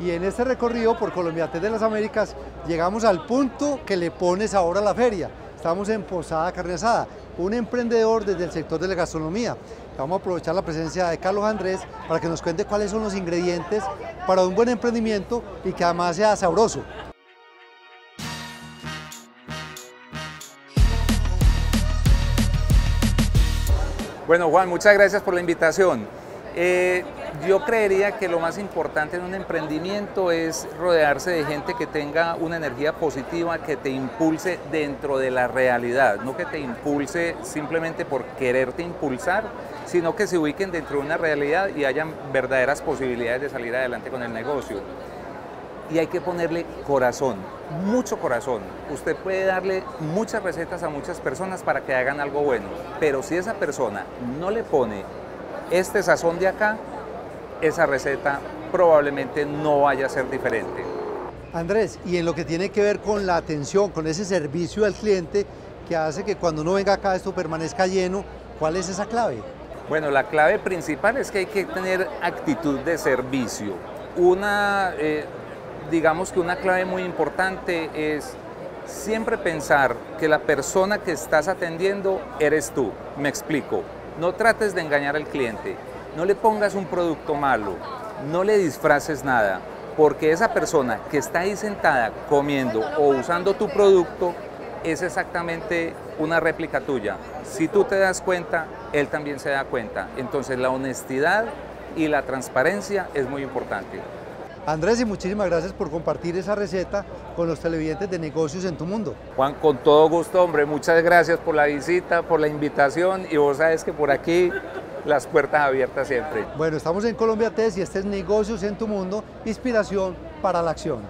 Y en este recorrido por Colombia de las Américas llegamos al punto que le pone sabor a la feria. Estamos en Posada Carne un emprendedor desde el sector de la gastronomía. Vamos a aprovechar la presencia de Carlos Andrés para que nos cuente cuáles son los ingredientes para un buen emprendimiento y que además sea sabroso. Bueno, Juan, muchas gracias por la invitación. Eh, yo creería que lo más importante en un emprendimiento es rodearse de gente que tenga una energía positiva, que te impulse dentro de la realidad, no que te impulse simplemente por quererte impulsar, sino que se ubiquen dentro de una realidad y hayan verdaderas posibilidades de salir adelante con el negocio. Y hay que ponerle corazón, mucho corazón. Usted puede darle muchas recetas a muchas personas para que hagan algo bueno, pero si esa persona no le pone este sazón de acá, esa receta probablemente no vaya a ser diferente. Andrés, y en lo que tiene que ver con la atención, con ese servicio al cliente que hace que cuando uno venga acá esto permanezca lleno, ¿cuál es esa clave? Bueno, la clave principal es que hay que tener actitud de servicio. Una, eh, digamos que una clave muy importante es siempre pensar que la persona que estás atendiendo eres tú. Me explico. No trates de engañar al cliente. No le pongas un producto malo. No le disfraces nada. Porque esa persona que está ahí sentada comiendo o usando tu producto es exactamente una réplica tuya. Si tú te das cuenta, él también se da cuenta. Entonces la honestidad y la transparencia es muy importante. Andrés, y muchísimas gracias por compartir esa receta con los televidentes de negocios en tu mundo. Juan, con todo gusto, hombre, muchas gracias por la visita, por la invitación y vos sabes que por aquí las puertas abiertas siempre. Bueno, estamos en Colombia Test y este es Negocios en tu mundo, inspiración para la acción.